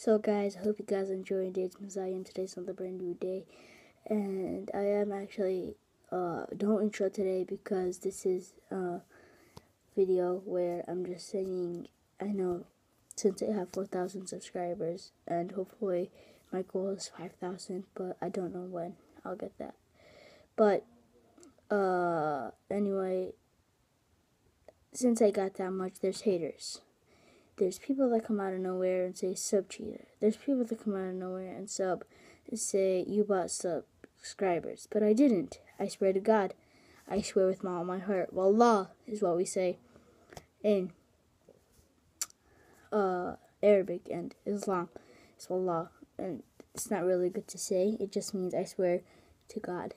So guys, I hope you guys enjoyed it. Messiah and today's another brand new day. And I am actually uh don't intro today because this is a video where I'm just saying I know since I have 4,000 subscribers and hopefully my goal is 5,000 but I don't know when I'll get that. But uh anyway since I got that much there's haters there's people that come out of nowhere and say sub cheater. There's people that come out of nowhere and sub and say you bought subscribers. But I didn't. I swear to God. I swear with all my heart. Wallah is what we say in uh, Arabic and Islam. It's Wallah. And it's not really good to say. It just means I swear to God.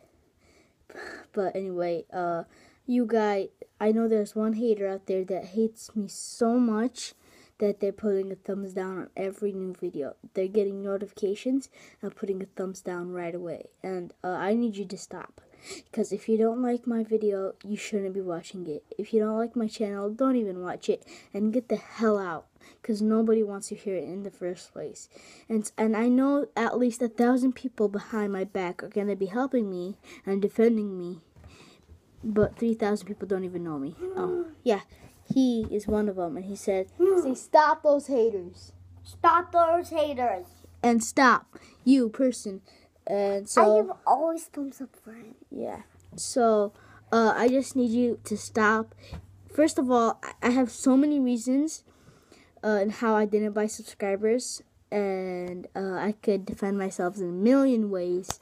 But anyway, uh, you guys, I know there's one hater out there that hates me so much that they're putting a thumbs down on every new video. They're getting notifications and putting a thumbs down right away. And uh, I need you to stop. Because if you don't like my video, you shouldn't be watching it. If you don't like my channel, don't even watch it. And get the hell out. Because nobody wants to hear it in the first place. And, and I know at least a thousand people behind my back are going to be helping me and defending me. But 3,000 people don't even know me. Oh, yeah he is one of them, and he said, "Say stop those haters, Stop those haters. and stop you person." And so. I give always thumbs up for him. yeah, so uh, I just need you to stop. First of all, I- I have so many reasons uh, and how I didn't buy subscribers, and uh, I could defend myself in a million ways.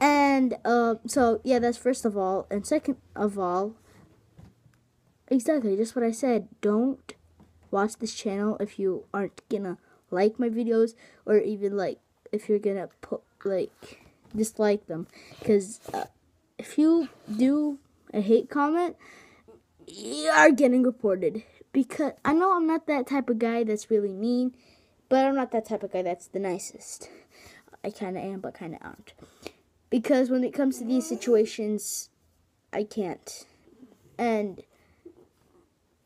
And uh, so yeah, that's first of all, and second of all, exactly just what I said. Don't watch this channel if you aren't gonna like my videos or even like if you're gonna put like dislike them. Because uh, if you do a hate comment you are getting reported. Because I know I'm not that type of guy that's really mean but I'm not that type of guy that's the nicest. I kind of am but kind of aren't. Because when it comes to these situations I can't. And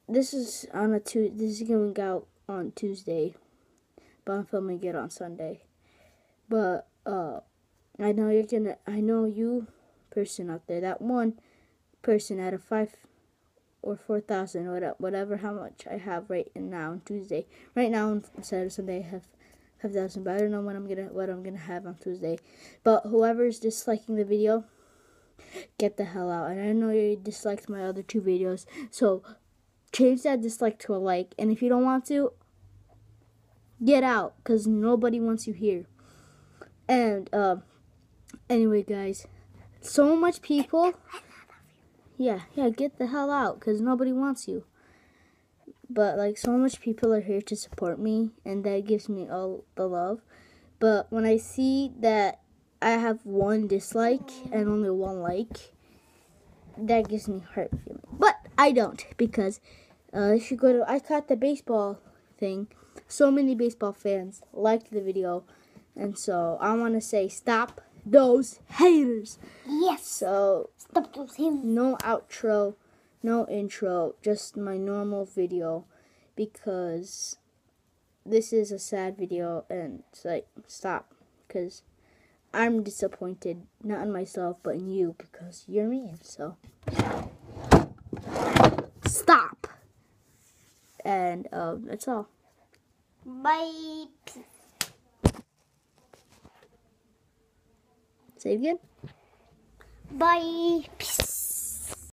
this is on a two. This is going out on Tuesday, but I'm filming it on Sunday. But uh, I know you're gonna. I know you, person out there. That one person out of five or four thousand, whatever, whatever, how much I have right now on Tuesday. Right now on Saturday, Sunday, I have five thousand. But I don't know what I'm gonna what I'm gonna have on Tuesday. But whoever's disliking the video. Get the hell out. And I know you disliked my other two videos. So change that dislike to a like. And if you don't want to, get out because nobody wants you here. And uh, anyway, guys, so much people. Yeah, yeah, get the hell out because nobody wants you. But like, so much people are here to support me, and that gives me all the love. But when I see that I have one dislike and only one like, that gives me hurt feeling. But I don't because uh, if you go to I caught the baseball thing, so many baseball fans liked the video, and so I want to say stop those haters. Yes. So Stop those haters. no outro, no intro, just my normal video because this is a sad video and it's like stop because I'm disappointed not in myself but in you because you're mean. So stop. And um, that's all. Bye. Say again. Bye. Peace.